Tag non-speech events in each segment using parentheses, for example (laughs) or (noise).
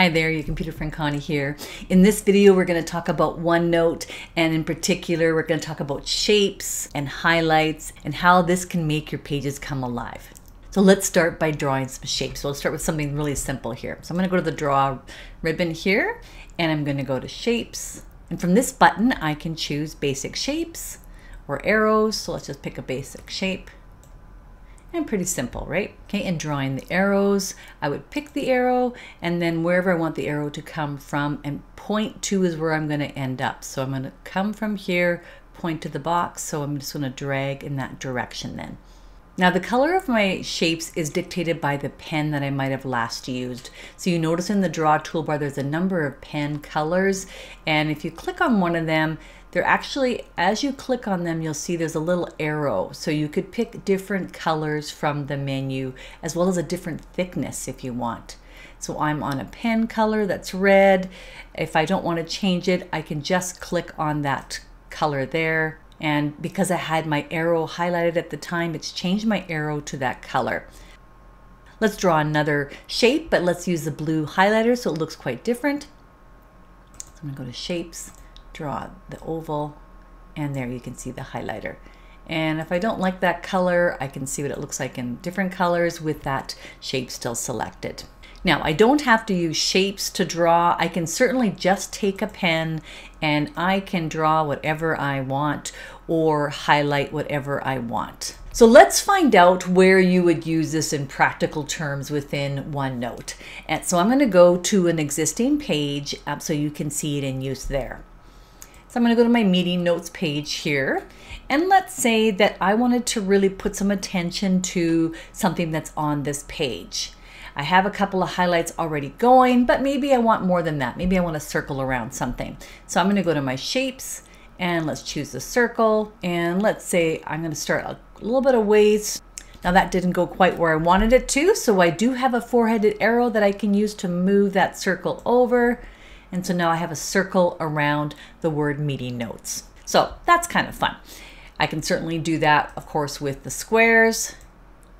Hi there, your computer friend Connie here. In this video, we're going to talk about OneNote, and in particular, we're going to talk about shapes and highlights and how this can make your pages come alive. So let's start by drawing some shapes. So let's start with something really simple here. So I'm going to go to the draw ribbon here, and I'm going to go to shapes. And from this button, I can choose basic shapes or arrows. So let's just pick a basic shape and pretty simple, right? Okay, and drawing the arrows, I would pick the arrow and then wherever I want the arrow to come from and point to is where I'm gonna end up. So I'm gonna come from here, point to the box, so I'm just gonna drag in that direction then. Now the color of my shapes is dictated by the pen that I might have last used. So you notice in the draw toolbar there's a number of pen colors and if you click on one of them they're actually, as you click on them, you'll see there's a little arrow. So you could pick different colors from the menu, as well as a different thickness if you want. So I'm on a pen color that's red. If I don't want to change it, I can just click on that color there. And because I had my arrow highlighted at the time, it's changed my arrow to that color. Let's draw another shape, but let's use the blue highlighter so it looks quite different. So I'm gonna go to shapes draw the oval and there you can see the highlighter. And if I don't like that color, I can see what it looks like in different colors with that shape still selected. Now, I don't have to use shapes to draw. I can certainly just take a pen and I can draw whatever I want or highlight whatever I want. So let's find out where you would use this in practical terms within OneNote. And so I'm going to go to an existing page um, so you can see it in use there. So I'm going to go to my meeting notes page here. And let's say that I wanted to really put some attention to something that's on this page. I have a couple of highlights already going, but maybe I want more than that. Maybe I want to circle around something. So I'm going to go to my shapes and let's choose the circle. And let's say I'm going to start a little bit of ways. Now that didn't go quite where I wanted it to, so I do have a four-headed arrow that I can use to move that circle over. And so now I have a circle around the word meeting notes. So that's kind of fun. I can certainly do that, of course, with the squares.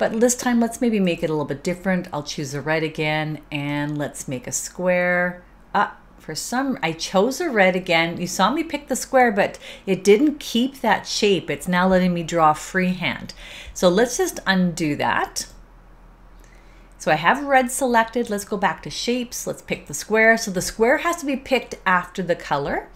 But this time, let's maybe make it a little bit different. I'll choose the red again, and let's make a square. Ah, for some, I chose a red again. You saw me pick the square, but it didn't keep that shape. It's now letting me draw freehand. So let's just undo that. So I have red selected. Let's go back to shapes. Let's pick the square. So the square has to be picked after the color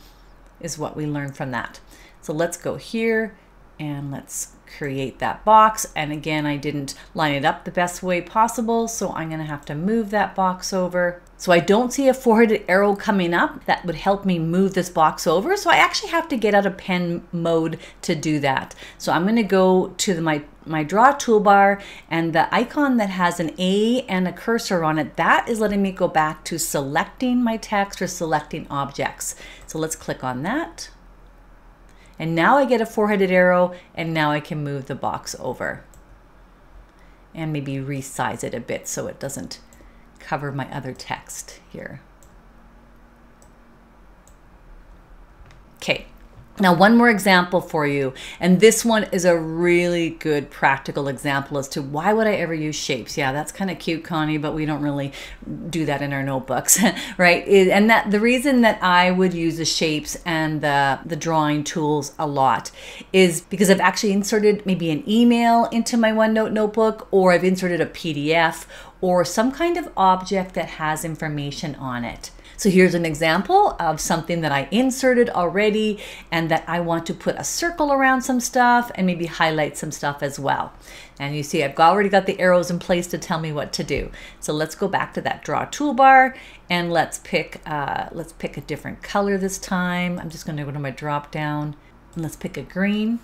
is what we learned from that. So let's go here and let's create that box. And again, I didn't line it up the best way possible. So I'm gonna have to move that box over. So I don't see a four-headed arrow coming up that would help me move this box over. So I actually have to get out of pen mode to do that. So I'm gonna go to the, my, my draw toolbar and the icon that has an A and a cursor on it, that is letting me go back to selecting my text or selecting objects. So let's click on that. And now I get a four-headed arrow and now I can move the box over and maybe resize it a bit so it doesn't cover my other text here. Okay, now, one more example for you, and this one is a really good practical example as to why would I ever use shapes? Yeah, that's kind of cute, Connie, but we don't really do that in our notebooks, (laughs) right? And that the reason that I would use the shapes and the, the drawing tools a lot is because I've actually inserted maybe an email into my OneNote notebook, or I've inserted a PDF, or some kind of object that has information on it. So here's an example of something that I inserted already and that I want to put a circle around some stuff and maybe highlight some stuff as well. And you see I've already got the arrows in place to tell me what to do. So let's go back to that draw toolbar and let's pick, uh, let's pick a different color this time. I'm just gonna go to my drop down and let's pick a green.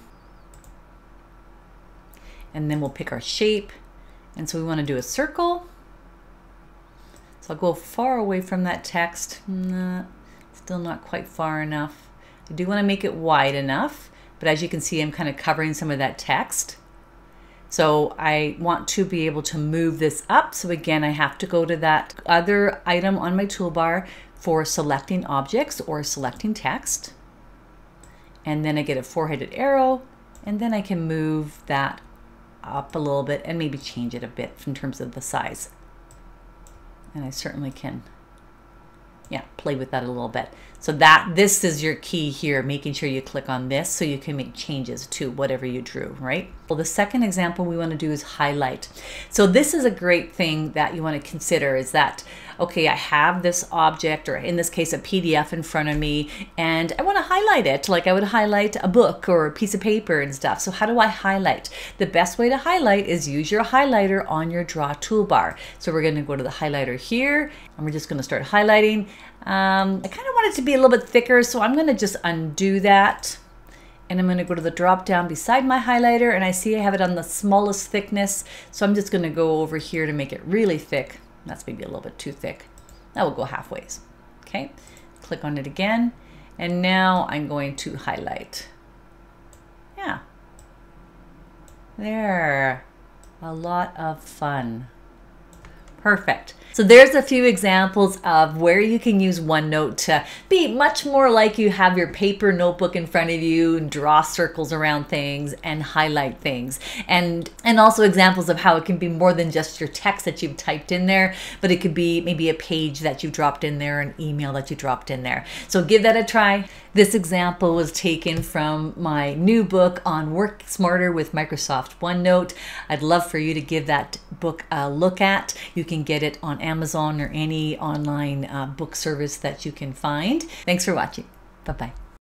And then we'll pick our shape. And so we wanna do a circle so I'll go far away from that text. Nah, still not quite far enough. I do want to make it wide enough, but as you can see, I'm kind of covering some of that text. So I want to be able to move this up. So again, I have to go to that other item on my toolbar for selecting objects or selecting text. And then I get a four-headed arrow, and then I can move that up a little bit and maybe change it a bit in terms of the size and I certainly can yeah, play with that a little bit. So that this is your key here, making sure you click on this so you can make changes to whatever you drew, right? Well, the second example we want to do is highlight. So this is a great thing that you want to consider is that, okay, I have this object, or in this case, a PDF in front of me, and I want to highlight it like I would highlight a book or a piece of paper and stuff. So how do I highlight? The best way to highlight is use your highlighter on your draw toolbar. So we're going to go to the highlighter here, and we're just going to start highlighting. Um, I kind of want it to be a little bit thicker, so I'm going to just undo that. And I'm going to go to the drop down beside my highlighter, and I see I have it on the smallest thickness. So I'm just going to go over here to make it really thick. That's maybe a little bit too thick. That will go halfways. Okay, click on it again. And now I'm going to highlight. Yeah. There. A lot of fun. Perfect. So there's a few examples of where you can use OneNote to be much more like you have your paper notebook in front of you and draw circles around things and highlight things. And and also examples of how it can be more than just your text that you've typed in there, but it could be maybe a page that you dropped in there, an email that you dropped in there. So give that a try. This example was taken from my new book on Work Smarter with Microsoft OneNote. I'd love for you to give that book a look at. You can get it on Amazon or any online uh, book service that you can find. Thanks for watching. Bye bye.